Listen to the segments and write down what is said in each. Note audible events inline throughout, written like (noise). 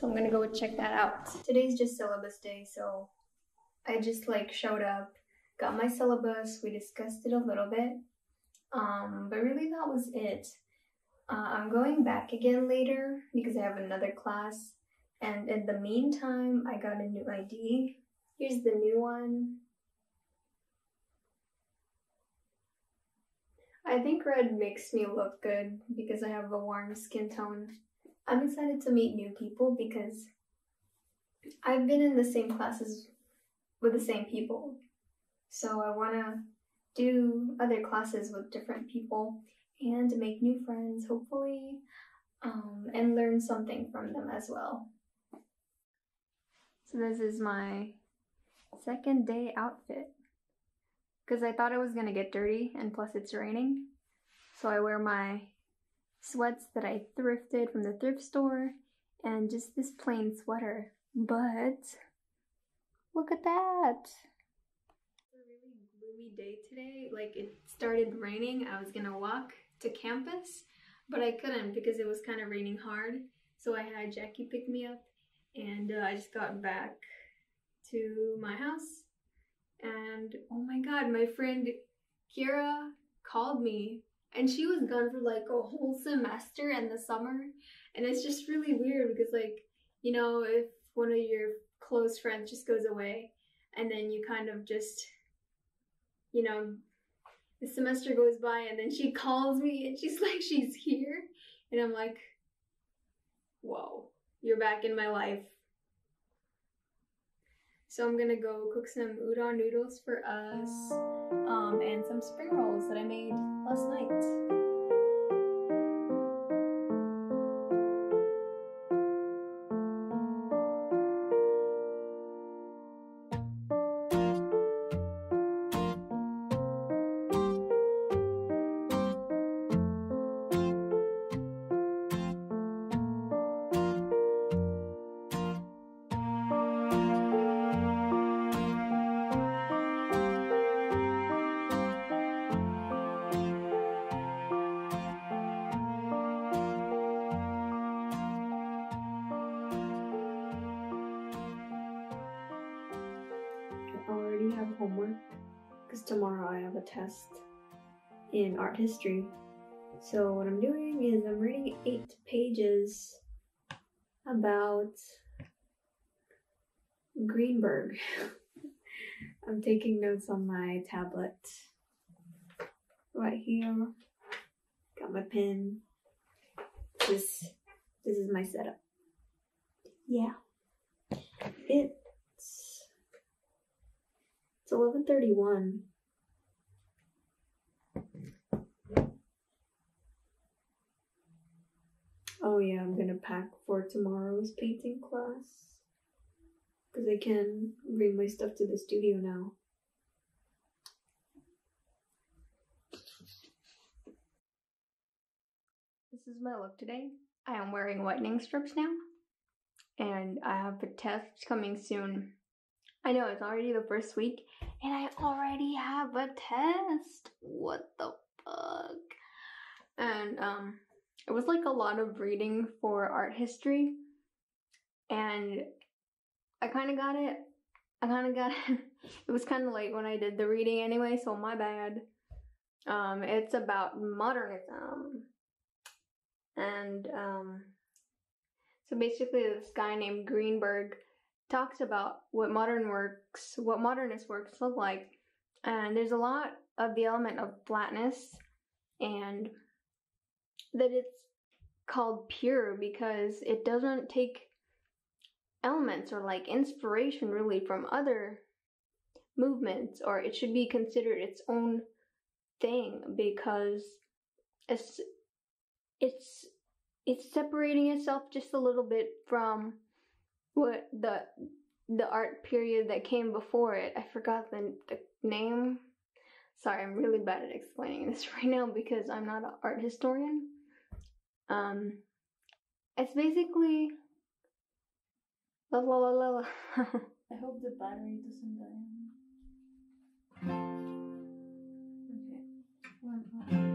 So I'm gonna go check that out. Today's just syllabus day, so I just like showed up, got my syllabus, we discussed it a little bit. Um, but really that was it. Uh, I'm going back again later because I have another class. And in the meantime, I got a new ID. Here's the new one. I think red makes me look good because I have a warm skin tone. I'm excited to meet new people because I've been in the same classes with the same people. So I want to do other classes with different people and make new friends, hopefully, um, and learn something from them as well. So this is my second day outfit because I thought it was gonna get dirty and plus it's raining. So I wear my sweats that I thrifted from the thrift store and just this plain sweater. But look at that! It's a really gloomy day today. Like it started raining. I was gonna walk to campus, but I couldn't because it was kind of raining hard. So I had Jackie pick me up and uh, I just got back to my house and oh my god, my friend Kira called me and she was gone for like a whole semester in the summer. And it's just really weird because like you know if one of your close friends just goes away and then you kind of just you know the semester goes by and then she calls me and she's (laughs) like she's here. And i'm like whoa you're back in my life. So i'm gonna go cook some udon noodles for us um, and some spring rolls test in art history. So what I'm doing is I'm reading eight pages about Greenberg. (laughs) I'm taking notes on my tablet right here. Got my pen. This this is my setup. Yeah. It it's 11:31. Oh yeah, I'm gonna pack for tomorrow's painting class. Because I can bring my stuff to the studio now. This is my look today. I am wearing whitening strips now. And I have a test coming soon I know it's already the first week and I already have a test. What the fuck? And um it was like a lot of reading for art history and I kind of got it. I kind of got it. (laughs) it was kind of late when I did the reading anyway, so my bad. Um it's about modernism. And um so basically this guy named Greenberg talks about what modern works, what modernist works look like. And there's a lot of the element of flatness and that it's called pure because it doesn't take elements or like inspiration really from other movements or it should be considered its own thing because it's it's it's separating itself just a little bit from what the the art period that came before it. I forgot the, the name. Sorry, I'm really bad at explaining this (laughs) right now because I'm not an art historian. Um, it's basically la la la la. I hope the battery doesn't die. Okay.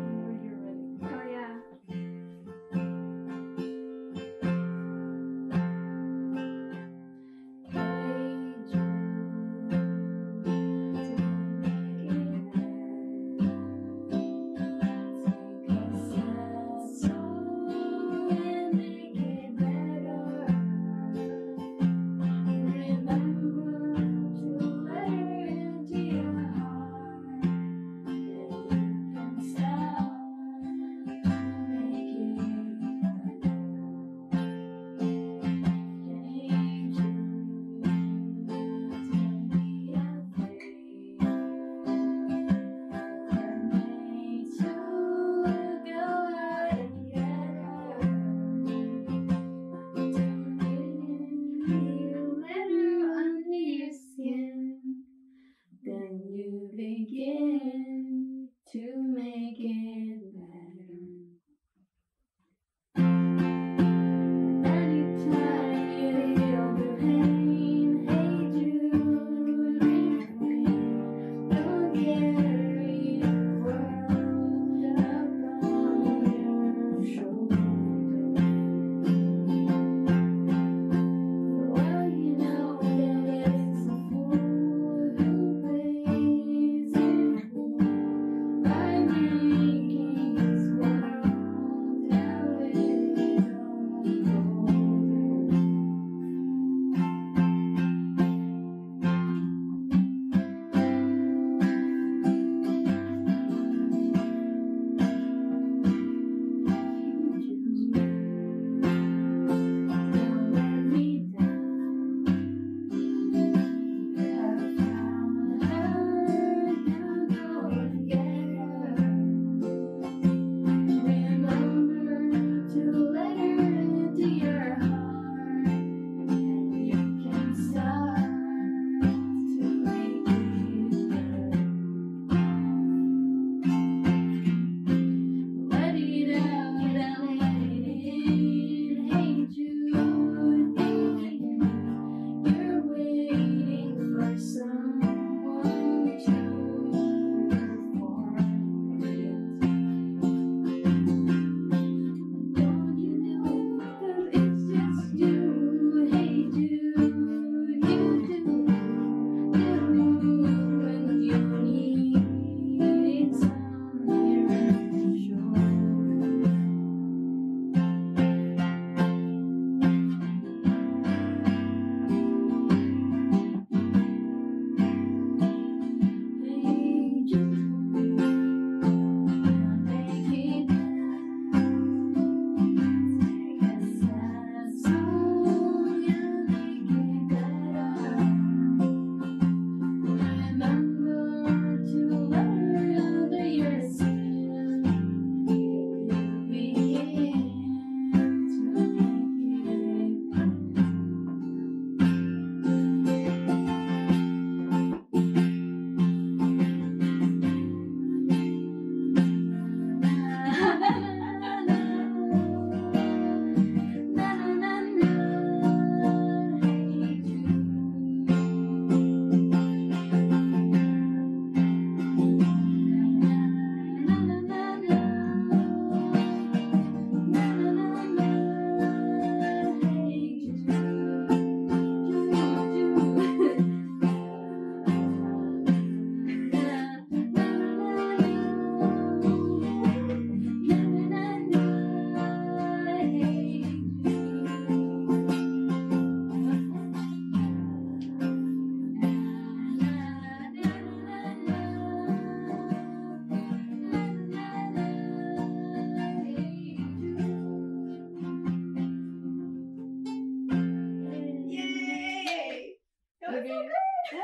already. So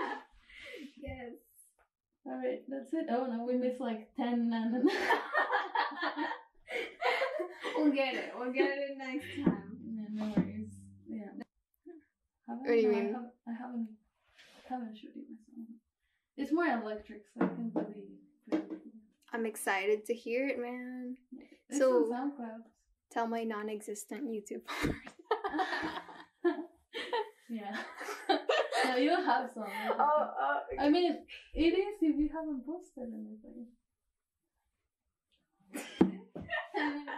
yeah, yes. All right, that's it. Oh no, we missed like ten. And we'll get it. We'll get it next time. Yeah, no worries. Yeah. Haven't, what do you mean? I haven't. I haven't showed you my song. It's more electric, so I can really. I'm excited to hear it, man. It's so SoundCloud. Tell my non-existent YouTube part. (laughs) yeah. (laughs) no, (laughs) you don't have some. (laughs) Oh, oh, I mean, it is if you haven't posted anything. (laughs)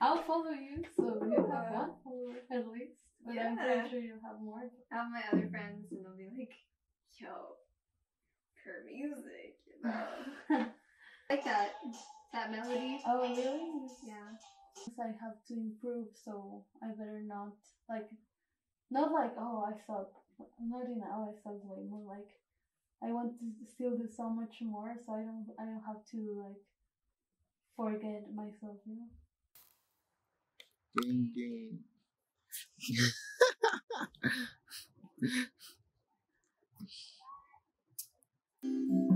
I'll follow you, so you have one follower at least. But I'm pretty sure you'll have more. I have my other friends, and they'll be like, "Yo, her music, you know." like that, that melody. oh, really? Yeah. I have to improve, so I better not like, not like oh I suck. I'm not in oh I suck way more like, I want to still do so much more, so I don't I don't have to like, forget myself, you know. Ding ding.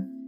(laughs)